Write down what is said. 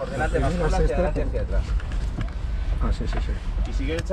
por delante más cola, hacia adelante hacia atrás. Ah, sí, sí, sí. Y sigue